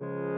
you